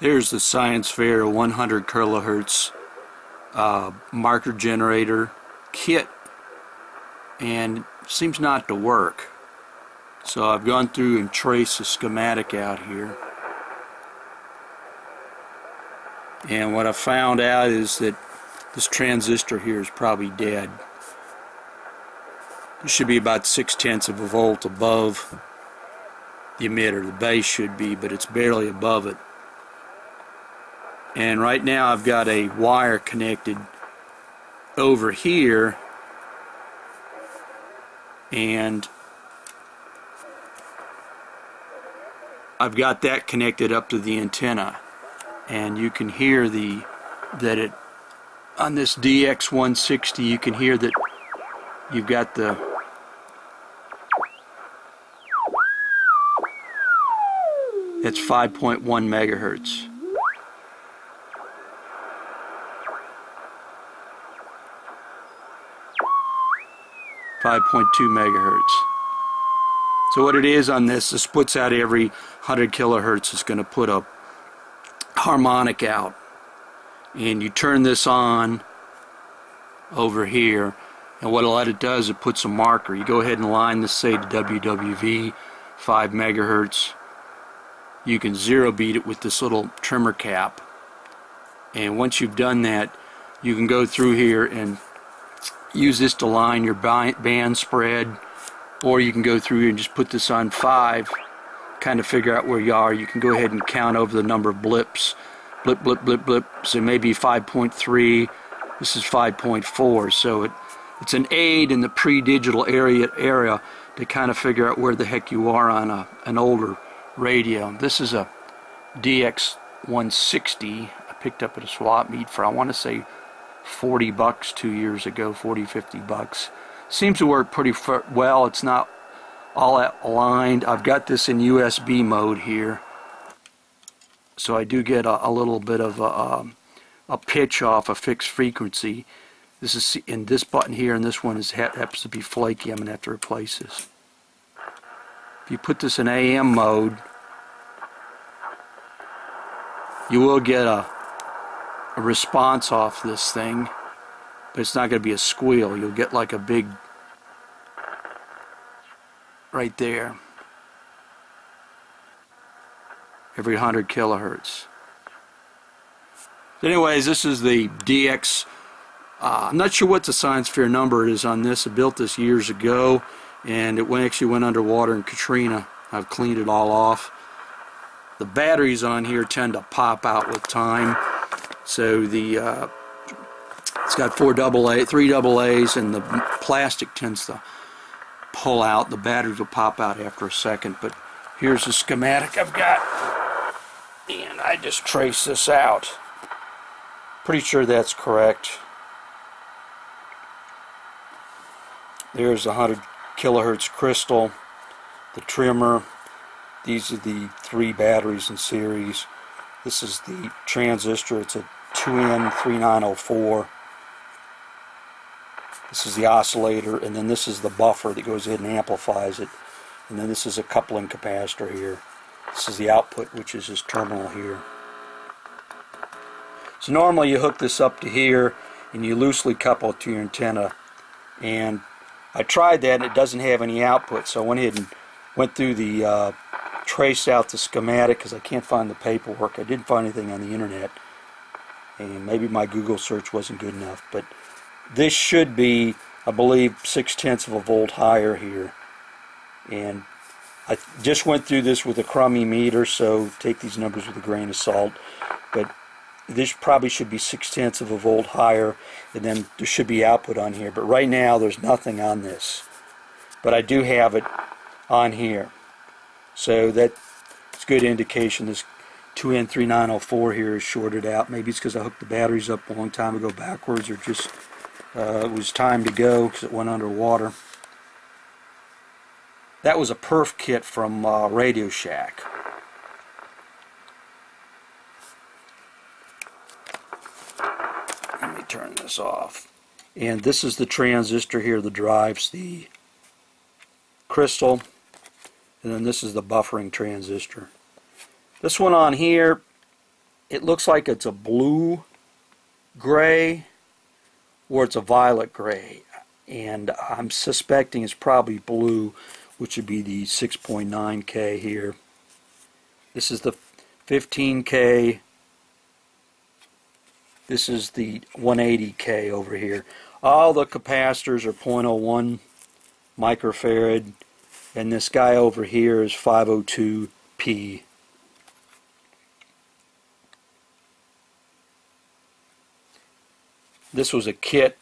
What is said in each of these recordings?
There's the Science Fair 100 kilohertz uh, marker generator kit and seems not to work. So I've gone through and traced the schematic out here. And what I found out is that this transistor here is probably dead. It should be about six tenths of a volt above the emitter. The base should be, but it's barely above it. And right now I've got a wire connected over here. And I've got that connected up to the antenna. And you can hear the that it on this DX160 you can hear that you've got the it's 5.1 megahertz Five point two megahertz. So what it is on this, this puts out every 100 kilohertz. It's going to put a harmonic out. And you turn this on over here. And what a lot it does, it puts a marker. You go ahead and line this, say, to WWV, 5 megahertz. You can zero beat it with this little trimmer cap. And once you've done that, you can go through here and use this to line your band spread or you can go through and just put this on 5 kind of figure out where you are. You can go ahead and count over the number of blips. Blip blip blip blip. So maybe 5.3 this is 5.4 so it it's an aid in the pre-digital area area to kind of figure out where the heck you are on a, an older radio. This is a DX 160 I picked up at a swap meet for I want to say 40 bucks two years ago 40 50 bucks. Seems to work pretty well. It's not all aligned. I've got this in USB mode here. So I do get a, a little bit of a, um, a, pitch off a fixed frequency. This is in this button here and this one is happens to be flaky. I'm gonna have to replace this. If you put this in AM mode you will get a a response off this thing, but it's not going to be a squeal. You'll get like a big right there every 100 kilohertz. Anyways, this is the DX. Uh, I'm not sure what the Science Fair number is on this. I built this years ago, and it actually went underwater in Katrina. I've cleaned it all off. The batteries on here tend to pop out with time. So the uh, it's got four double A, three double A's, and the plastic tends to pull out. The batteries will pop out after a second. But here's the schematic I've got, and I just trace this out. Pretty sure that's correct. There's a 100 kilohertz crystal, the trimmer. These are the three batteries in series. This is the transistor. It's a 2N3904. This is the oscillator, and then this is the buffer that goes in and amplifies it. And then this is a coupling capacitor here. This is the output, which is this terminal here. So normally you hook this up to here, and you loosely couple it to your antenna. And I tried that, and it doesn't have any output, so I went ahead and went through the, uh, out the schematic, because I can't find the paperwork. I didn't find anything on the internet and maybe my Google search wasn't good enough, but this should be, I believe, six tenths of a volt higher here. And I just went through this with a crummy meter, so take these numbers with a grain of salt. But this probably should be six tenths of a volt higher, and then there should be output on here. But right now, there's nothing on this. But I do have it on here. So that's good indication this 2N3904 here is shorted out. Maybe it's because I hooked the batteries up a long time ago backwards or just uh, it was time to go because it went underwater. That was a perf kit from uh, Radio Shack. Let me turn this off. And this is the transistor here that drives the crystal. And then this is the buffering transistor. This one on here, it looks like it's a blue gray or it's a violet gray. And I'm suspecting it's probably blue which would be the 6.9k here. This is the 15k this is the 180k over here. All the capacitors are 0.01 microfarad and this guy over here is 502p This was a kit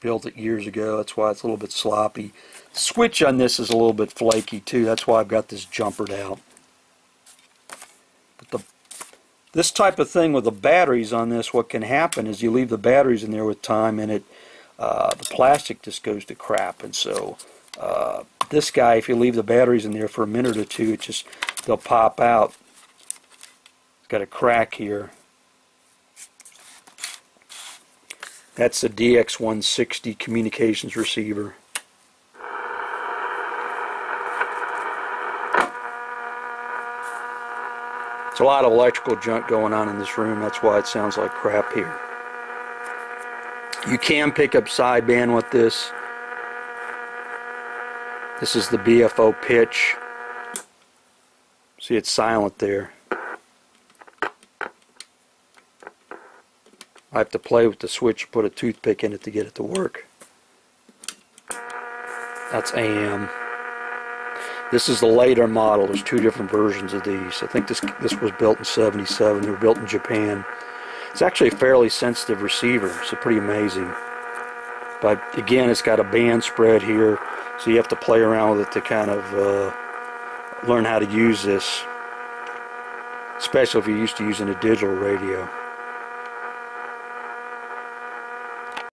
built it years ago. That's why it's a little bit sloppy. Switch on this is a little bit flaky too. That's why I've got this jumpered out. But the this type of thing with the batteries on this, what can happen is you leave the batteries in there with time and it uh, the plastic just goes to crap. And so uh, this guy, if you leave the batteries in there for a minute or two, it just they'll pop out. It's got a crack here That's the DX160 communications receiver. There's a lot of electrical junk going on in this room. That's why it sounds like crap here. You can pick up sideband with this. This is the BFO pitch. See, it's silent there. I have to play with the switch, put a toothpick in it to get it to work. That's AM. This is the later model. There's two different versions of these. I think this this was built in 77. They were built in Japan. It's actually a fairly sensitive receiver. It's pretty amazing. But again, it's got a band spread here, so you have to play around with it to kind of uh, learn how to use this, especially if you're used to using a digital radio.